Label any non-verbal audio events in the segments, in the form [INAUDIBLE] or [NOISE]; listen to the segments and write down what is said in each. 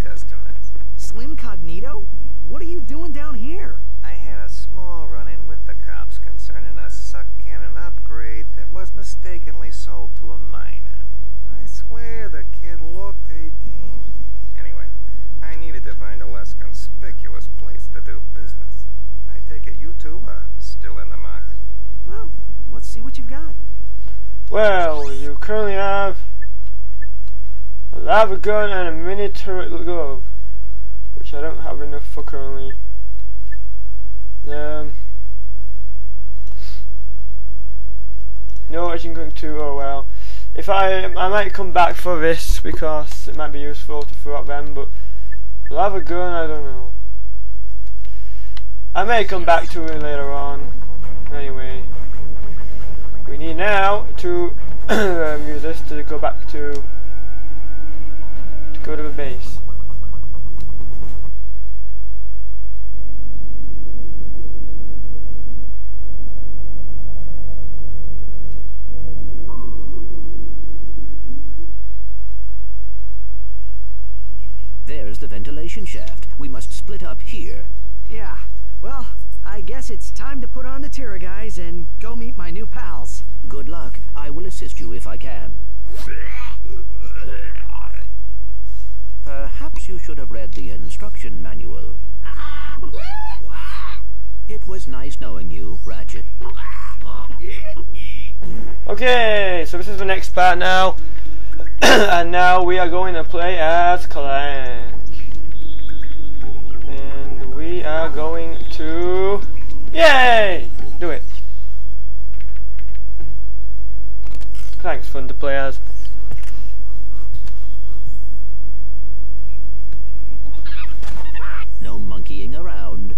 customers. Slim Cognito? What are you doing down here? I had a small run-in with the cops concerning a suck cannon upgrade that was mistakenly sold to a minor. I swear the kid looked 18. Anyway, I needed to find a less conspicuous place to do business. I take it you two are still in the market. Well, let's see what you've got. Well, you currently have a gun and a mini turret glove, which I don't have enough for currently. Um, no engine going to. Oh well. If I I might come back for this because it might be useful to throw out them, but i have a gun I don't know. I may come back to it later on. Anyway, we need now to [COUGHS] um, use this to go back to go to the base. There's the ventilation shaft. We must split up here. Yeah, well, I guess it's time to put on the Tira guys and go meet my new pals. Good luck. I will assist you if I can. [LAUGHS] Perhaps you should have read the instruction manual. It was nice knowing you, Ratchet. Okay, so this is the next part now. [CLEARS THROAT] and now we are going to play as Clank. And we are going to... Yay! Do it. Clank's fun to play as. No monkeying around.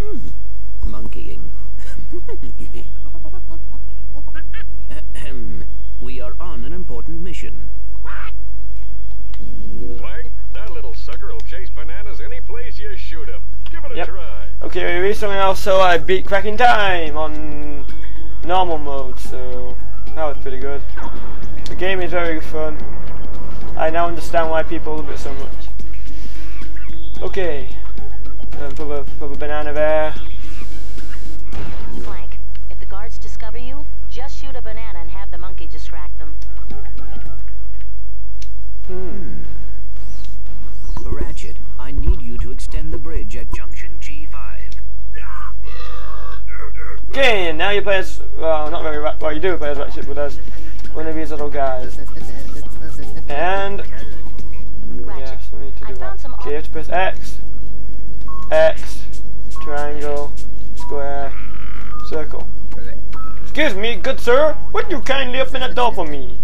Hmm. Monkeying. Ahem. We are on an important mission. Clank, that little sucker will chase bananas any place you shoot him. Give it a Yep. try. Okay, recently also I beat Crack in Time on normal mode, so that was pretty good. The game is very fun. I now understand why people love it so much. Okay, um, put, the, the banana there. Bridge at junction G5. Okay, and now you play as, well, not very, well you do play as Ratchet, but as one of these little guys. And, yes, we need to do that. Okay, you have to press X, X, triangle, square, circle. Excuse me, good sir, would you kindly open the door for me?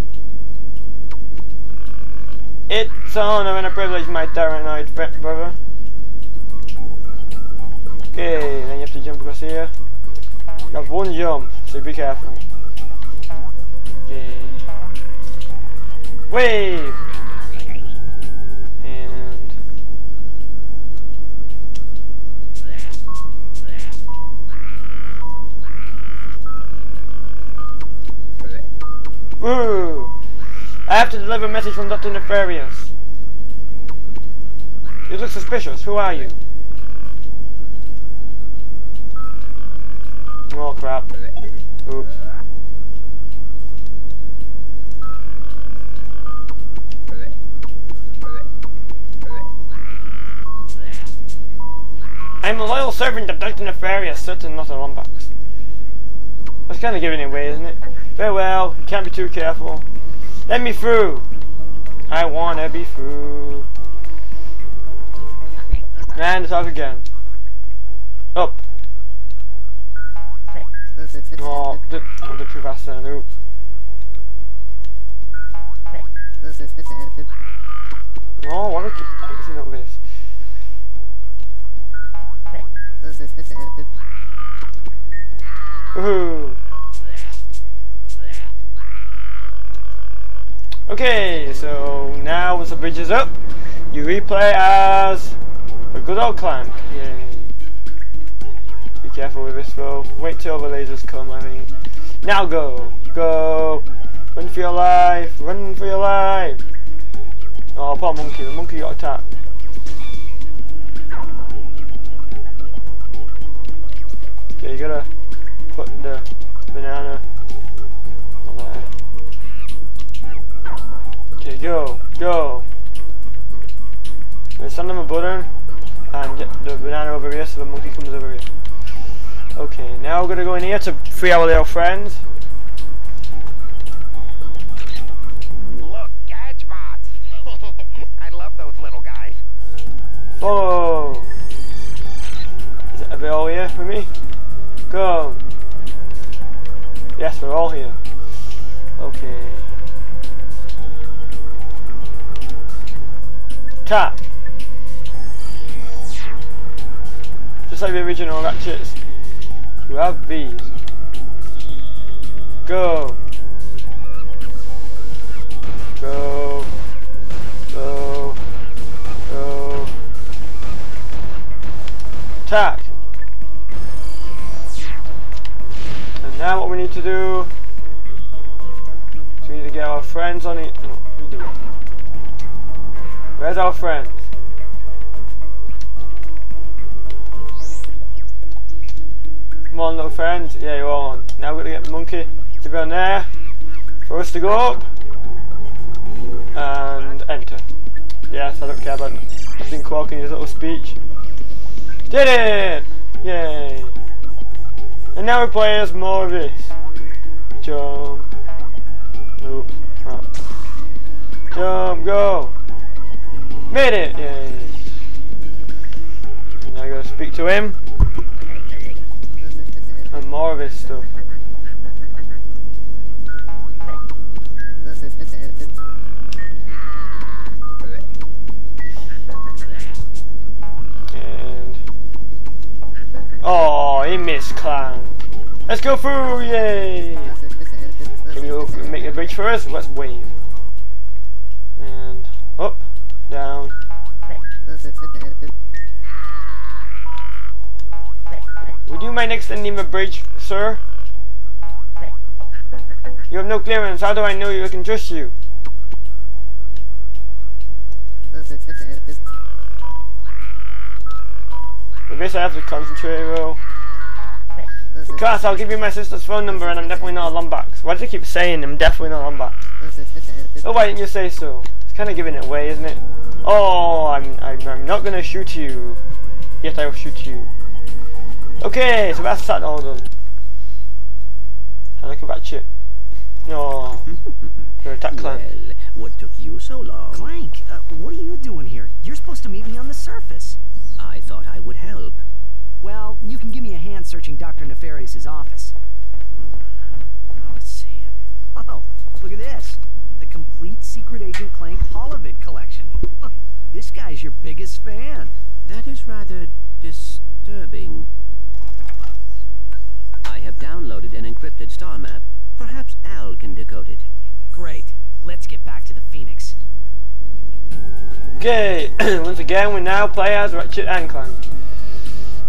It's an honor and a privilege, my paranoid brother. Okay, then you have to jump across here. You have one jump, so be careful. Okay. Wave! And... Woo! I have to deliver a message from Dr. Nefarious. You look suspicious. Who are you? Oh crap. Oops. I'm a loyal servant of Dr. Nefarious, certain not a Lombax. That's kind of giving it away, isn't it? Very well, you can't be too careful. Let me through! I wanna be through. And talk again. Up. Oh, did, oh, did too fast then, oops. Oh, what a what's it up this? Woohoo! Okay, so now once the bridge is up, you replay as the good old Clank careful with this though. Wait till the lasers come, I think. Now go! Go! Run for your life! Run for your life! Oh, poor monkey. The monkey got attacked. Okay, you gotta put the banana on there. Okay, go! Go! Let's send him a button. Now we're gonna go in here to free our little friends. Look, Gadgebots! [LAUGHS] I love those little guys. Follow! Is it, are they all here for me? Go! Yes, we're all here. Have these. Go! Go! Go! Go! Attack! And now what we need to do is we need to get our friends on it. Where's our friends? Come on little friends. Yeah, you're on. Now we're gonna get the monkey to be on there. For us to go up. And enter. Yes, I don't care about Captain Quark and his little speech. Did it! Yay! And now we play as this. Jump. Nope. Crap. Jump, go! Made it! Yay! Now I gotta speak to him. His stuff. And oh, he missed clan. Let's go through! Yay! Can you make a bridge for us? Let's wave. And up, down. Would you mind extending the bridge, sir? You have no clearance. How do I know you I can trust you? With this, I have to concentrate, though. Because I'll give you my sister's phone number, and I'm definitely not a Lombax. Why do you keep saying I'm definitely not a Lombax? Oh, why didn't you say so? It's kind of giving it away, isn't it? Oh, I'm, I'm, I'm not gonna shoot you. Yet I will shoot you. Okay, so that's that all done. I like a ratchet. No, you're attack clan. Well, what took you so long? Clank, uh, what are you doing here? You're supposed to meet me on the surface. I thought I would help. Well, you can give me a hand searching Dr. Nefarious' office. Hmm. Now let's see it. Oh, look at this. The complete Secret Agent Clank Holovid collection. this guy's your biggest fan. That is rather disturbing. I have downloaded an encrypted star map. Perhaps Al can decode it. Great. Let's get back to the Phoenix. Okay, [CLEARS THROAT] once again we now play as Ratchet and Clank.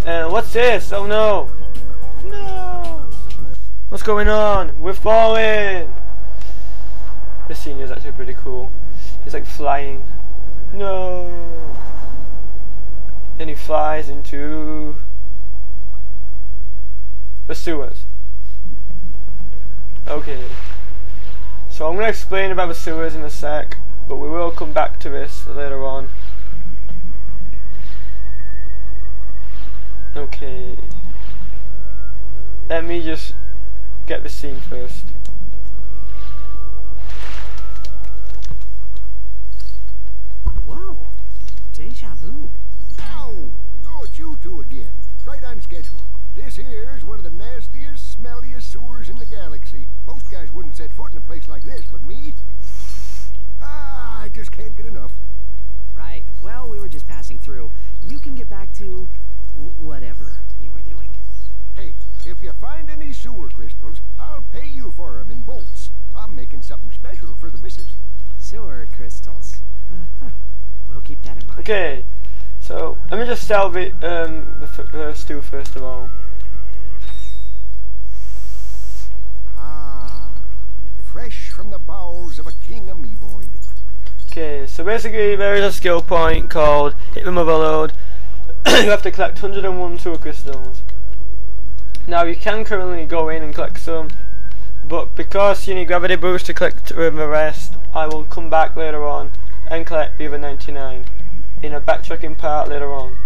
And what's this? Oh no! No! What's going on? We're falling! This scene is actually pretty cool. He's like flying. No! Then he flies into the sewers. Okay. So I'm going to explain about the sewers in a sec, but we will come back to this later on. Okay. Let me just get the scene first. Whoa. Deja vu. Ow! Oh, it's you two again. Right on schedule. This here's one of the nastiest, smelliest sewers in the galaxy. Most guys wouldn't set foot in a place like this, but me? Ah, I just can't get enough. Right. Well, we were just passing through. You can get back to whatever you were doing. Hey, if you find any sewer crystals, I'll pay you for 'em in bolts. I'm making something special for the missus. Sewer crystals. Uh-huh. We'll keep that in mind. Okay, so let me just sell the, um, the, f- the stew first of all. Fresh from the bowels of a king amoeboid. Okay, so basically there is a skill point called Hit the Motherload. [COUGHS] you have to collect 101 sewer crystals. Now you can currently go in and collect some, but because you need gravity boost to collect the rest, I will come back later on and collect the other 99 in a backtracking part later on.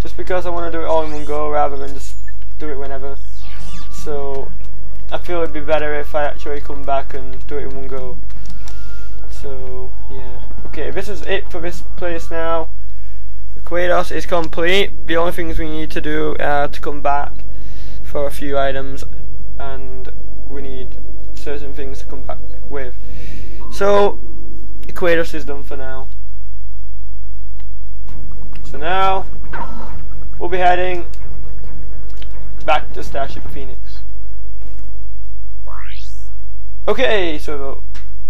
Just because I want to do it all in one go rather than just do it whenever. So I feel it'd be better if I actually come back and do it in one go. So yeah. Okay, this is it for this place now. The Aquatos is complete. The only things we need to do are to come back for a few items and we need certain things to come back with. So Aquatos is done for now. So now we'll be heading back to Starship Phoenix. Okay, so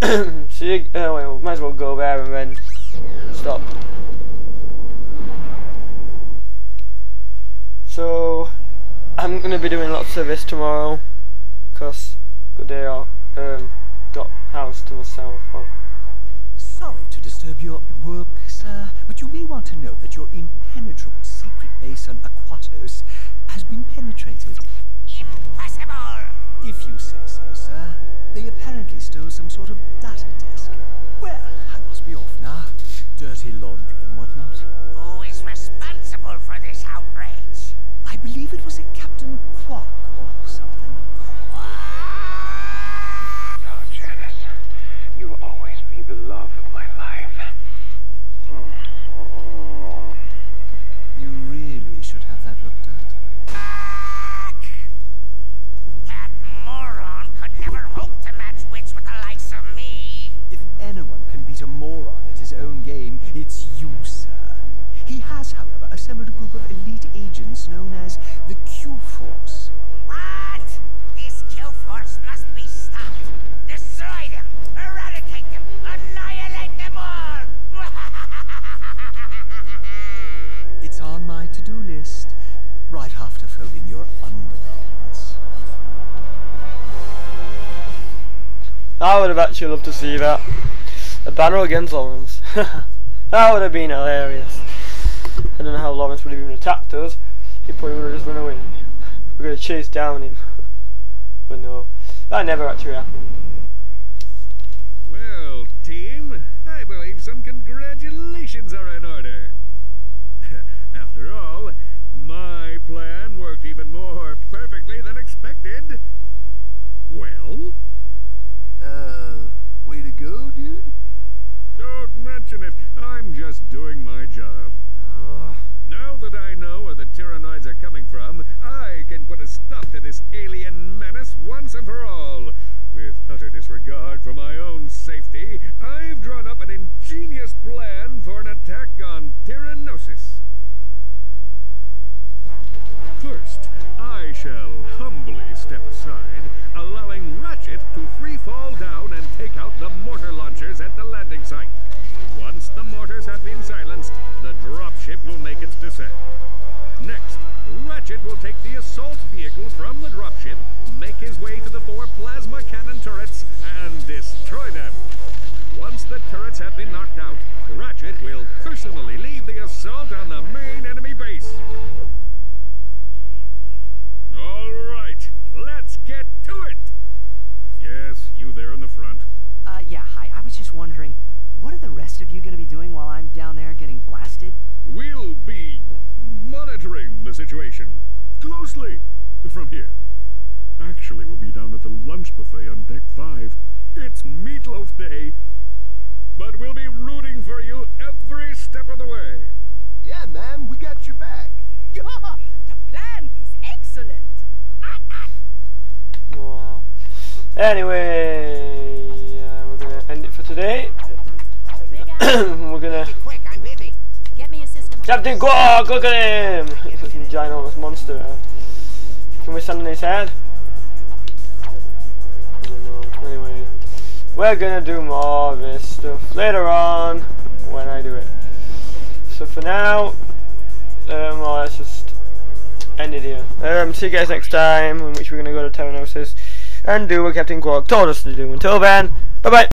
[CLEARS THROAT] see, uh, well, might as well go there and then stop. So I'm gonna be doing lots of this tomorrow, cause good day out. Um, got house to myself. Well, Sorry to disturb your work, sir, but you may want to know that your impenetrable secret base on Aquatos has been penetrated. Impossible! If you say so, sir. They apparently stole some sort of data disk. Well, I must be off now. Dirty laundry and whatnot. Who is responsible for this outrage? I believe it was a I would have actually loved to see that. A battle against Lawrence. [LAUGHS] that would have been hilarious. I don't know how Lawrence would have even attacked us. He probably would have just run away. We're going to chase down him. [LAUGHS] but no, that never actually happened. Well, team, I believe some congratulations are in order. After all, my plan worked even more perfectly than expected. Well, Uh, way to go, dude. It. I'm just doing my job. Ah. Now that I know where the Tyhrranoids are coming from, I can put a stop to this alien menace once and for all. With utter disregard for my own safety, I've drawn up an ingenious plan for an attack on Tyhrranosis. First, I shall humbly step aside, allowing Ratchet to free fall down and take out the mortar launchers the mortars have been silenced, the dropship will make its descent. Next, Ratchet will take the assault vehicles from the dropship, make his way to the four plasma cannon turrets, and destroy them. Once the turrets have been knocked out, Ratchet will personally lead the assault on the main enemy base. All right, let's get to it. Yes, you there in the front. Uh, yeah, hi. I was just wondering, what are the rest of you gonna be doing while I'm down there getting blasted? We'll be monitoring the situation closely from here. Actually, we'll be down at the lunch buffet on deck five. It's meatloaf day. But we'll be rooting for you every step of the way. Yeah, ma'am, we got your back. Yeah, [LAUGHS] the plan is excellent. Anyway, uh, we're gonna end it for today. [CLEARS THROAT] we're gonna. Quick, I'm busy. Get me a system. Captain Quark, look at him! Fucking ginormous monster. uh. Can we stand on his head? I don't know. Anyway, we're gonna do more of this stuff later on when I do it. So for now, um, well, let's just end it here. Um, see you guys next time, in which we're gonna go to Tyhrranosis and do what Captain Quark told us to do. Until then, bye bye.